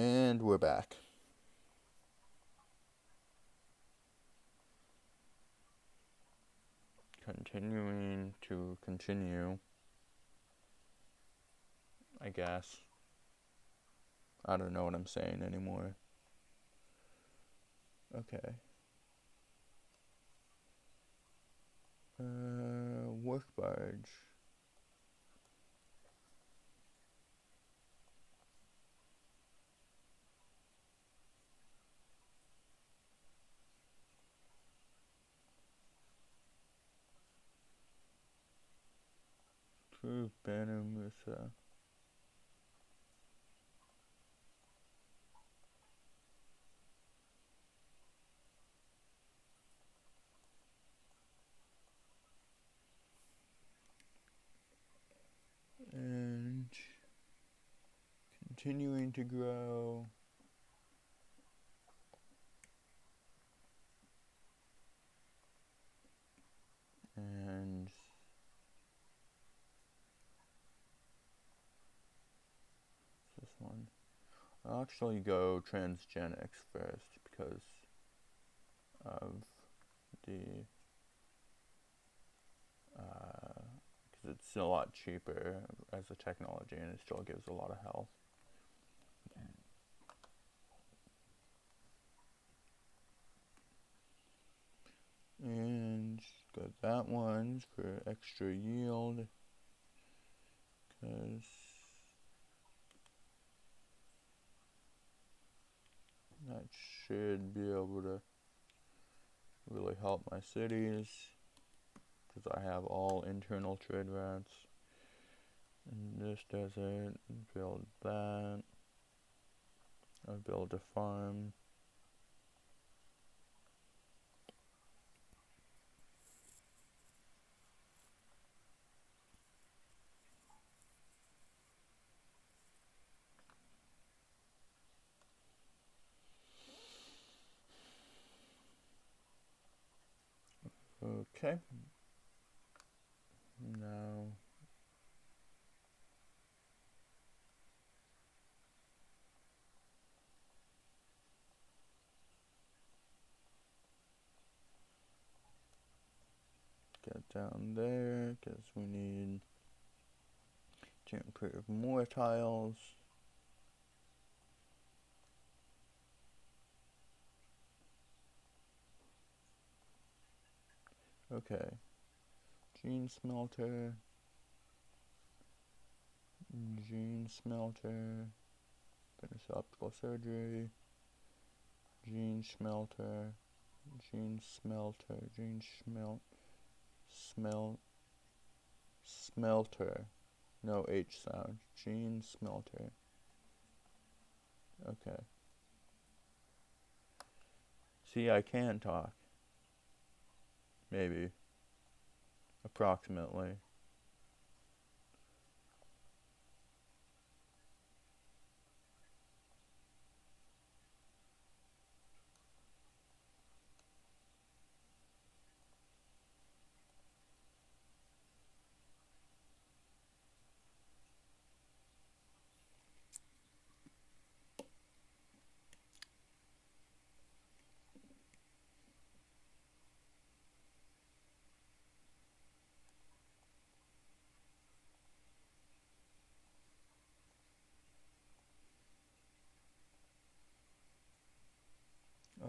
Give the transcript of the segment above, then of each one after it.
And we're back. Continuing to continue, I guess. I don't know what I'm saying anymore. Okay. Uh, work barge. True Banner Musa. And continuing to grow. And this one. I'll actually go transgenics first because of the because uh, it's a lot cheaper as a technology and it still gives a lot of health. And got that one for extra yield because that should be able to really help my cities because I have all internal trade routes. And this does it build that. I build a farm Okay. Now get down there because we need to improve more tiles. Okay. Gene smelter. Gene smelter. Finish optical surgery. Gene smelter. Gene smelter. Gene smelt. Smelt. Smelter. No H sound. Gene smelter. Okay. See, I can talk. Maybe. Approximately.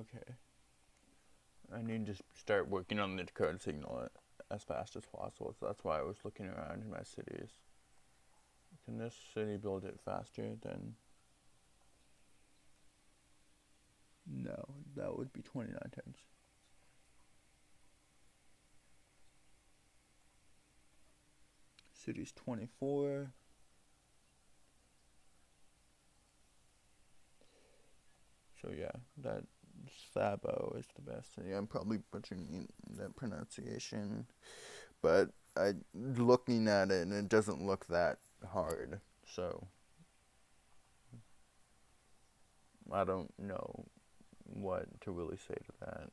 Okay. I need to start working on the code signal as fast as possible, so that's why I was looking around in my cities. Can this city build it faster than... No, that would be 29 turns. City's 24. So yeah, that Sabo is the best. Yeah, I'm probably butchering that pronunciation, but I looking at it and it doesn't look that hard. So I don't know what to really say to that.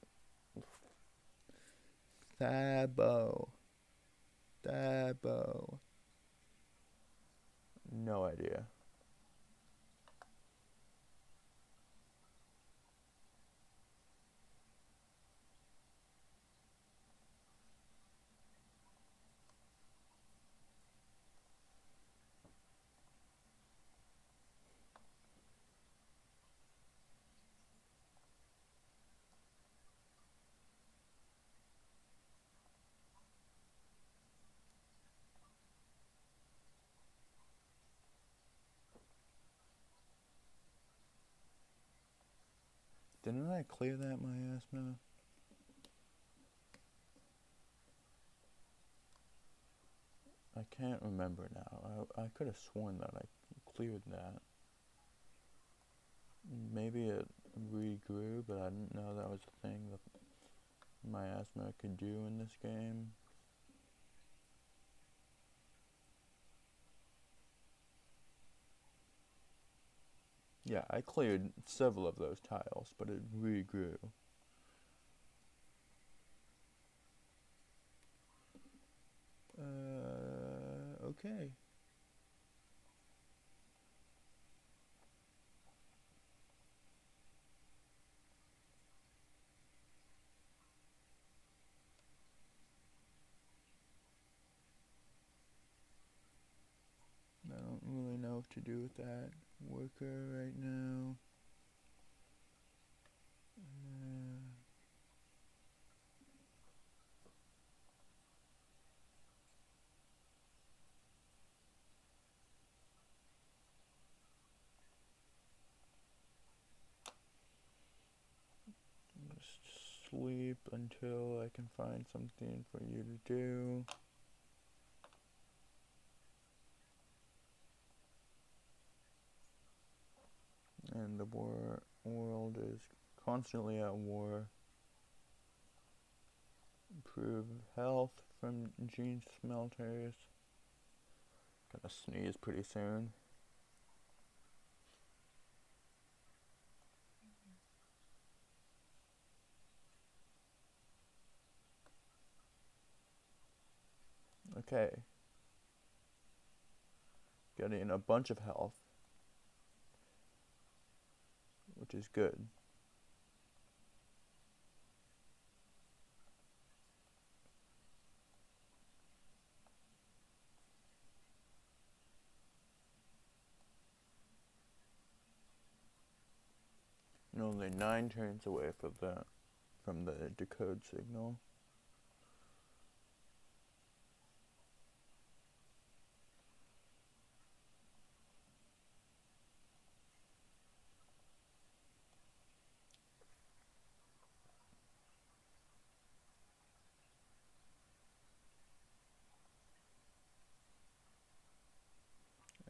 Thabo. Thabo. No idea. Didn't I clear that miasma? I can't remember now. I, I could have sworn that I cleared that. Maybe it regrew, but I didn't know that was a thing that miasma could do in this game. Yeah, I cleared several of those tiles, but it regrew. Uh, okay. I don't really know to do with that worker right now. Uh, just sleep until I can find something for you to do. And the war world is constantly at war. Improve health from gene smelters. Gonna sneeze pretty soon. Okay. Getting a bunch of health which is good. And only nine turns away from the from the decode signal.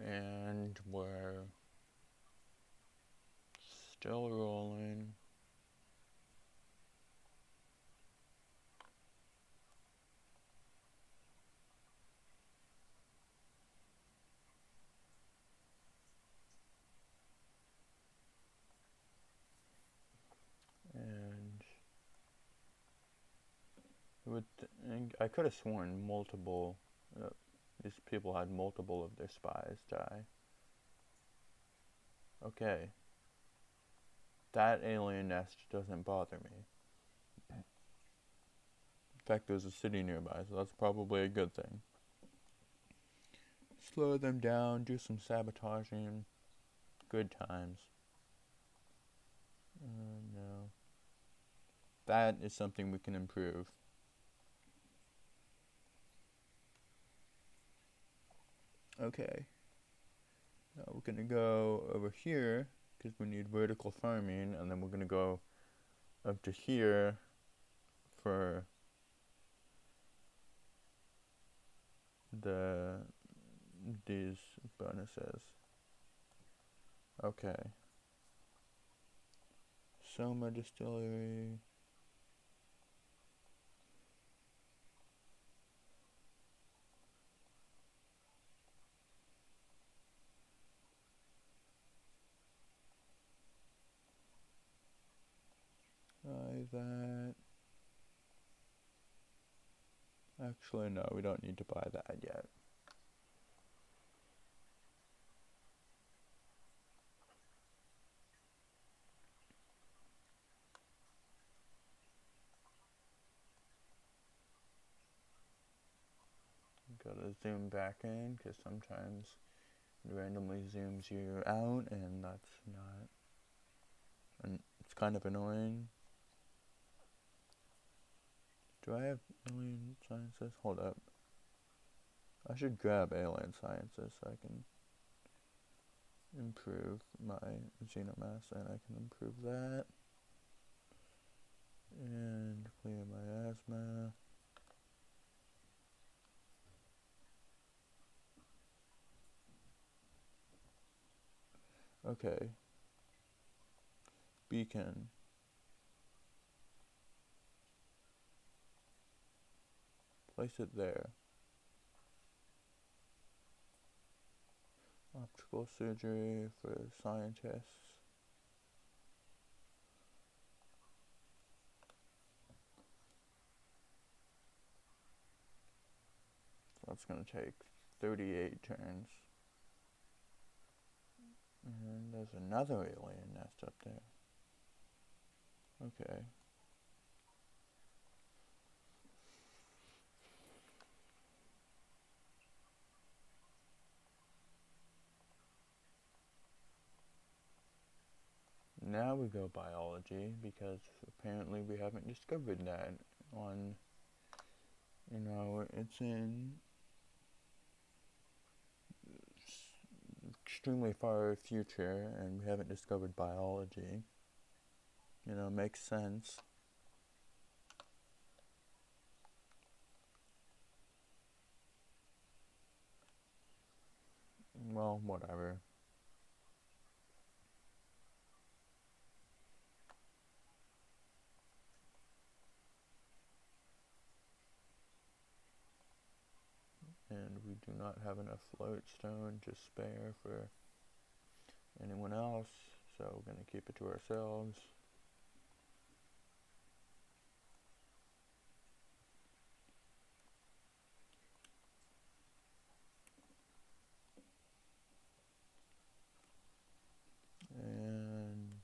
and we're still rolling. And would I could have sworn multiple uh, these people had multiple of their spies die. Okay. That alien nest doesn't bother me. In fact, there's a city nearby, so that's probably a good thing. Slow them down, do some sabotaging. Good times. Uh, no. That is something we can improve. Okay. Now we're going to go over here because we need vertical farming and then we're going to go up to here for the these bonuses. Okay. Soma Distillery. That. Actually, no, we don't need to buy that yet. Gotta zoom back in because sometimes it randomly zooms you out and that's not, and it's kind of annoying. Do I have alien sciences? Hold up. I should grab alien sciences so I can improve my xenomass and I can improve that. and clear miasma. Okay. Beacon. Place it there. Optical surgery for scientists. That's going to take 38 turns. And there's another alien nest up there. Okay. Now we go biology because apparently we haven't discovered that on, you know, it's in extremely far future and we haven't discovered biology. You know, makes sense. Well, whatever. and we do not have enough float stone to spare for anyone else, so we're going to keep it to ourselves. And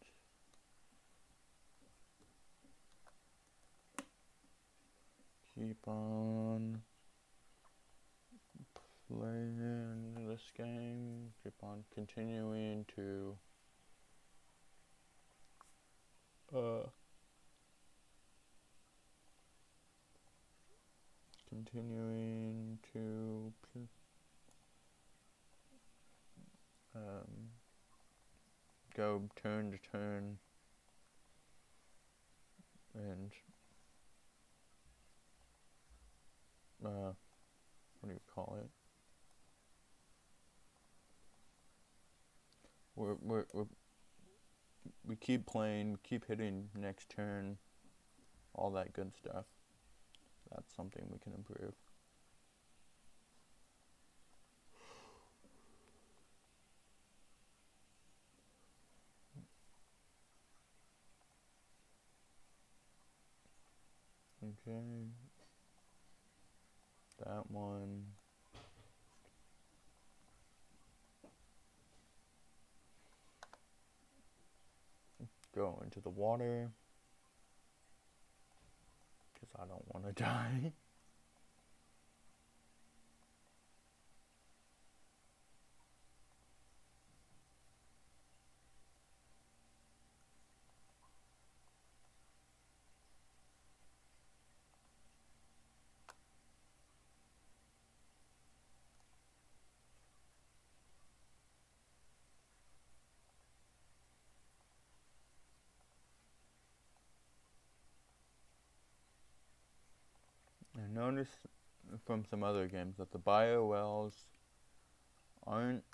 keep on playing this game, keep on continuing to uh, continuing to um, go turn to turn and uh, what do you call it? We're, we're, we're we keep playing, keep hitting next turn, all that good stuff. That's something we can improve. Okay. That one. Go into the water because I don't want to die. Noticed from some other games that the bio wells aren't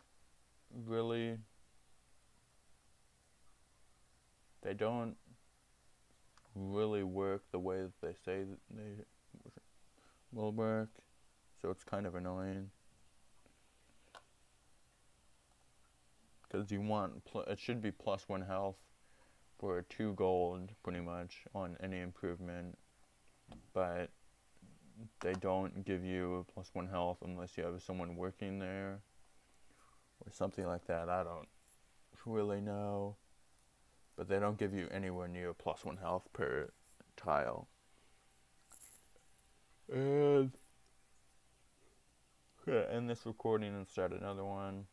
really they don't really work the way that they say that they will work so it's kind of annoying. Because you want it should be plus one health for two gold pretty much on any improvement but they don't give you a plus one health unless you have someone working there or something like that. I don't really know. But they don't give you anywhere near a plus one health per tile. And yeah, end this recording and start another one.